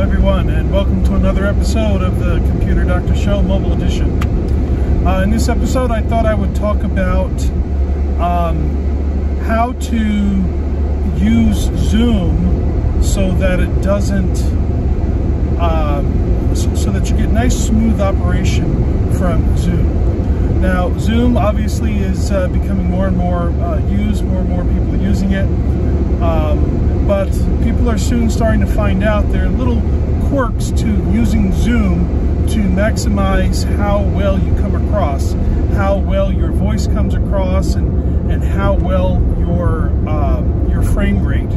everyone, and welcome to another episode of the Computer Doctor Show Mobile Edition. Uh, in this episode, I thought I would talk about um, how to use Zoom so that it doesn't, um, so that you get nice smooth operation from Zoom. Now, Zoom obviously is uh, becoming more and more uh, used, more and more people using it. Um, but people are soon starting to find out there are little quirks to using Zoom to maximize how well you come across, how well your voice comes across, and, and how well your, uh, your frame rate,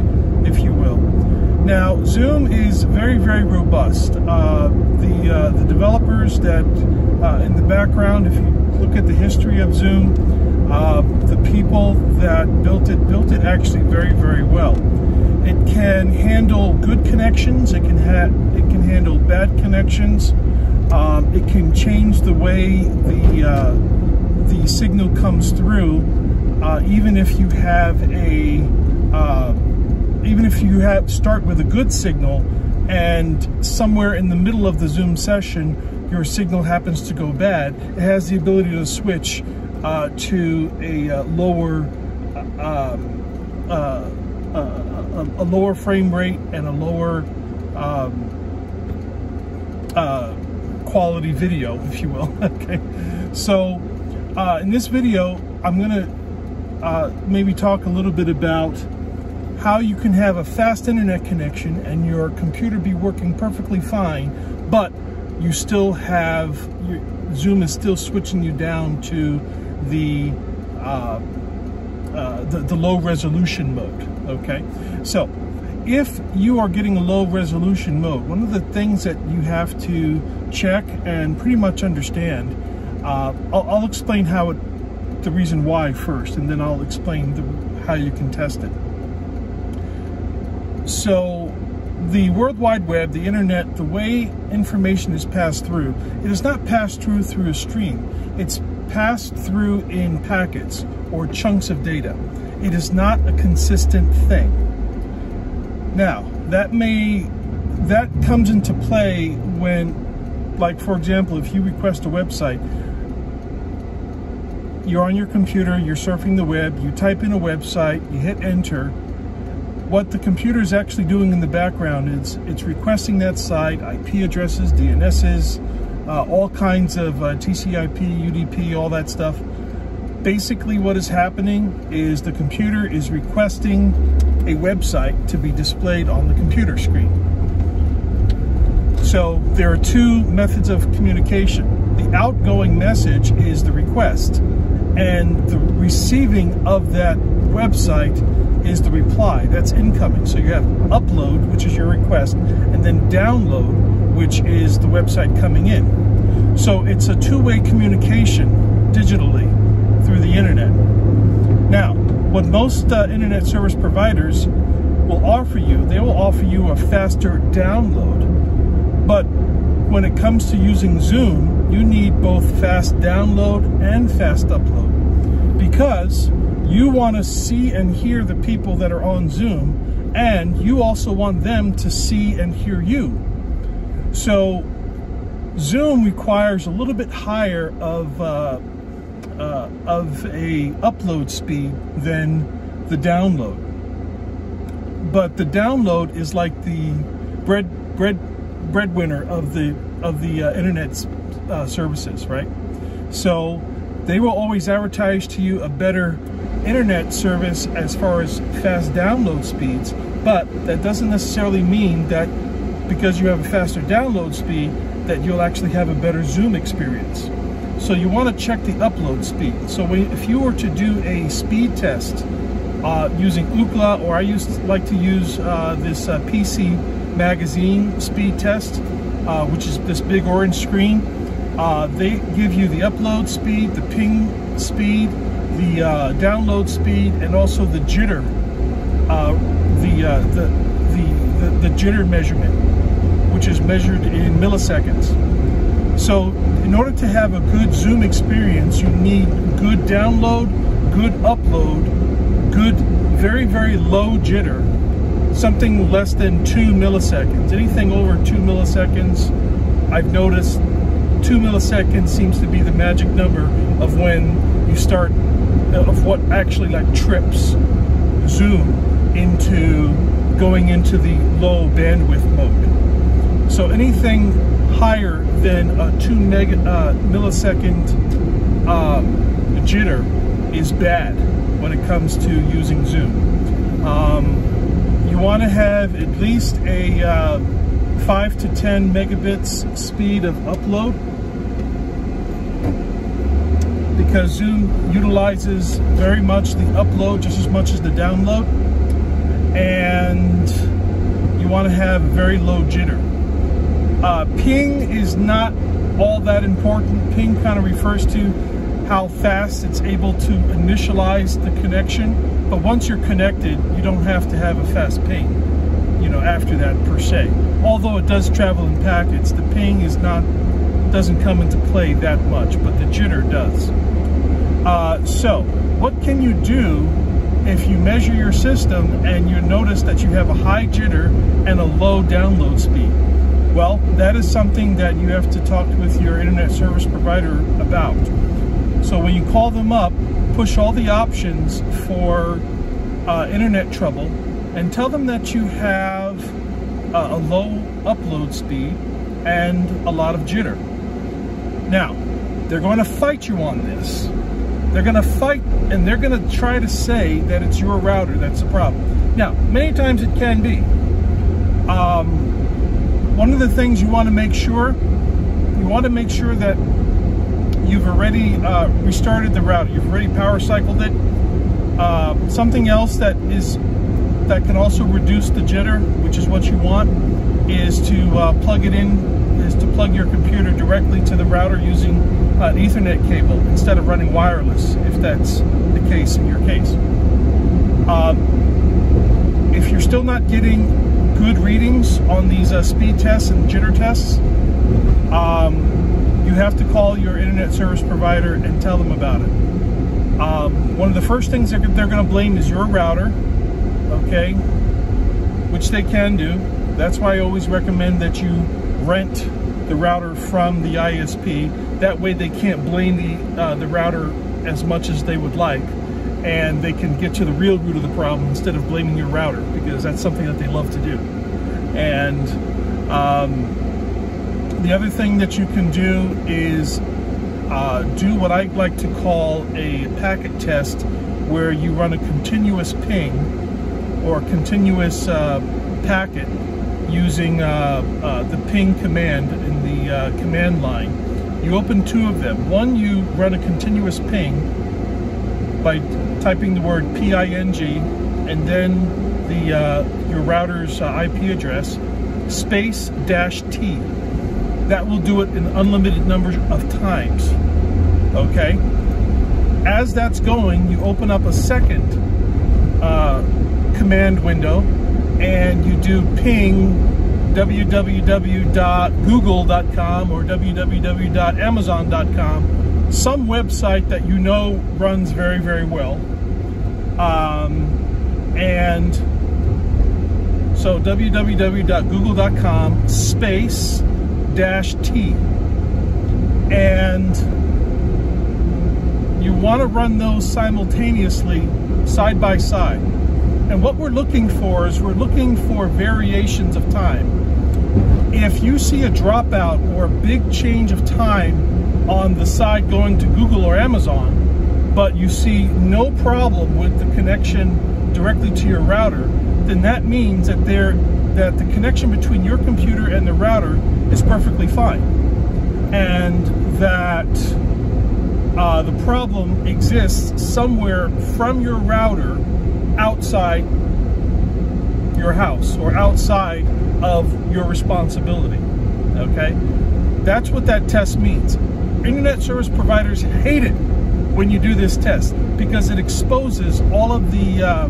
if you will. Now, Zoom is very, very robust. Uh, the, uh, the developers that uh, in the background, if you look at the history of Zoom, uh, the people that built it built it actually very, very well. It can handle good connections. It can it can handle bad connections. Um, it can change the way the uh, the signal comes through, uh, even if you have a uh, even if you have start with a good signal, and somewhere in the middle of the Zoom session your signal happens to go bad. It has the ability to switch uh, to a uh, lower. Uh, um, a, lower frame rate and a lower um, uh, quality video, if you will. okay, so uh, in this video, I'm gonna uh, maybe talk a little bit about how you can have a fast internet connection and your computer be working perfectly fine, but you still have Zoom is still switching you down to the uh, uh, the, the low resolution mode okay? So if you are getting a low resolution mode, one of the things that you have to check and pretty much understand, uh, I'll, I'll, explain how it, the reason why first, and then I'll explain the, how you can test it. So the World Wide Web, the internet, the way information is passed through, it is not passed through through a stream. It's passed through in packets or chunks of data. It is not a consistent thing. Now, that may, that comes into play when, like for example, if you request a website, you're on your computer, you're surfing the web, you type in a website, you hit enter. What the computer is actually doing in the background is it's requesting that site, IP addresses, DNSs, uh, all kinds of uh, TCP, UDP, all that stuff basically what is happening is the computer is requesting a website to be displayed on the computer screen. So there are two methods of communication. The outgoing message is the request and the receiving of that website is the reply. That's incoming. So you have upload, which is your request, and then download, which is the website coming in. So it's a two-way communication digitally through the internet. Now, what most uh, internet service providers will offer you, they will offer you a faster download. But when it comes to using Zoom, you need both fast download and fast upload because you want to see and hear the people that are on Zoom and you also want them to see and hear you. So Zoom requires a little bit higher of uh, uh, of a upload speed than the download. But the download is like the bread bread breadwinner of the of the uh, internet uh, services, right? So they will always advertise to you a better internet service as far as fast download speeds, but that doesn't necessarily mean that because you have a faster download speed that you'll actually have a better Zoom experience. So you want to check the upload speed. So if you were to do a speed test uh, using Ookla, or I used to like to use uh, this uh, PC magazine speed test, uh, which is this big orange screen. Uh, they give you the upload speed, the ping speed, the uh, download speed, and also the jitter, the, the, the, the, the jitter measurement, which is measured in milliseconds. So in order to have a good Zoom experience, you need good download, good upload, good, very, very low jitter, something less than two milliseconds. Anything over two milliseconds, I've noticed two milliseconds seems to be the magic number of when you start, uh, of what actually like trips Zoom into going into the low bandwidth mode. So anything higher than a two uh, millisecond um, jitter is bad when it comes to using Zoom. Um, you want to have at least a uh, 5 to 10 megabits speed of upload because Zoom utilizes very much the upload just as much as the download and you want to have very low jitter. Uh, ping is not all that important. Ping kind of refers to how fast it's able to initialize the connection. But once you're connected, you don't have to have a fast ping, you know, after that per se. Although it does travel in packets, the ping is not, doesn't come into play that much, but the jitter does. Uh, so, what can you do if you measure your system and you notice that you have a high jitter and a low download speed? Well, that is something that you have to talk with your internet service provider about. So when you call them up, push all the options for uh, internet trouble and tell them that you have uh, a low upload speed and a lot of jitter. Now, they're going to fight you on this. They're going to fight and they're going to try to say that it's your router that's the problem. Now, many times it can be. Um, one of the things you want to make sure, you want to make sure that you've already uh, restarted the router. You've already power cycled it. Uh, something else that is that can also reduce the jitter, which is what you want, is to uh, plug it in, is to plug your computer directly to the router using an Ethernet cable instead of running wireless, if that's the case in your case. Um, if you're still not getting good readings on these uh, speed tests and jitter tests, um, you have to call your internet service provider and tell them about it. Um, one of the first things they're, they're going to blame is your router, okay, which they can do. That's why I always recommend that you rent the router from the ISP. That way they can't blame the, uh, the router as much as they would like and they can get to the real root of the problem instead of blaming your router because that's something that they love to do. And um, the other thing that you can do is uh, do what I like to call a packet test where you run a continuous ping or continuous uh, packet using uh, uh the ping command in the uh, command line. You open two of them. One, you run a continuous ping by typing the word PING and then the uh, your router's uh, IP address space dash T. That will do it an unlimited number of times. Okay? As that's going, you open up a second uh, command window and you do ping www.google.com or www.amazon.com, some website that you know runs very, very well. Um, and so www.google.com space dash T. And you want to run those simultaneously side by side. And what we're looking for is we're looking for variations of time. If you see a dropout or a big change of time on the side going to Google or Amazon, but you see no problem with the connection directly to your router, then that means that there that the connection between your computer and the router is perfectly fine. And that uh, the problem exists somewhere from your router outside your house or outside of your responsibility. Okay? That's what that test means. Internet service providers hate it when you do this test because it exposes all of the uh,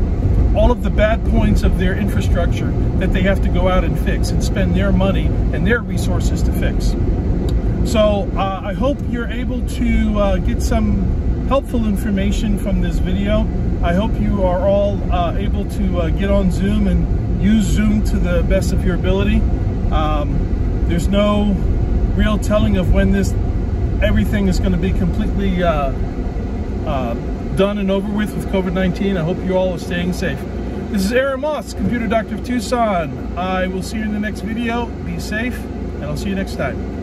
all of the bad points of their infrastructure that they have to go out and fix and spend their money and their resources to fix. So uh, I hope you're able to uh, get some helpful information from this video. I hope you are all uh, able to uh, get on Zoom and use Zoom to the best of your ability. Um, there's no real telling of when this everything is going to be completely uh, uh, done and over with with COVID-19. I hope you all are staying safe. This is Aaron Moss, Computer Doctor of Tucson. I will see you in the next video. Be safe, and I'll see you next time.